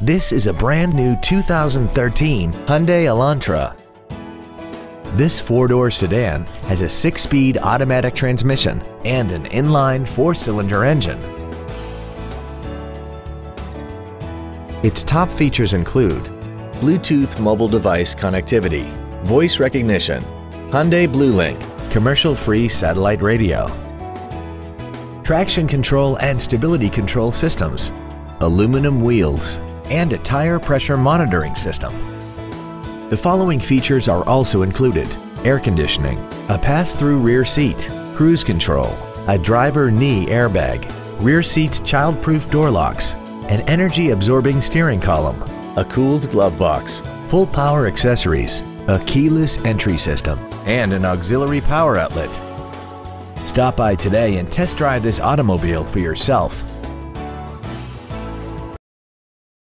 This is a brand new 2013 Hyundai Elantra. This four-door sedan has a six-speed automatic transmission and an inline four-cylinder engine. Its top features include Bluetooth mobile device connectivity, voice recognition, Hyundai BlueLink, commercial-free satellite radio, traction control and stability control systems, aluminum wheels, and a tire pressure monitoring system. The following features are also included. Air conditioning, a pass-through rear seat, cruise control, a driver knee airbag, rear seat child-proof door locks, an energy-absorbing steering column, a cooled glove box, full power accessories, a keyless entry system, and an auxiliary power outlet. Stop by today and test drive this automobile for yourself.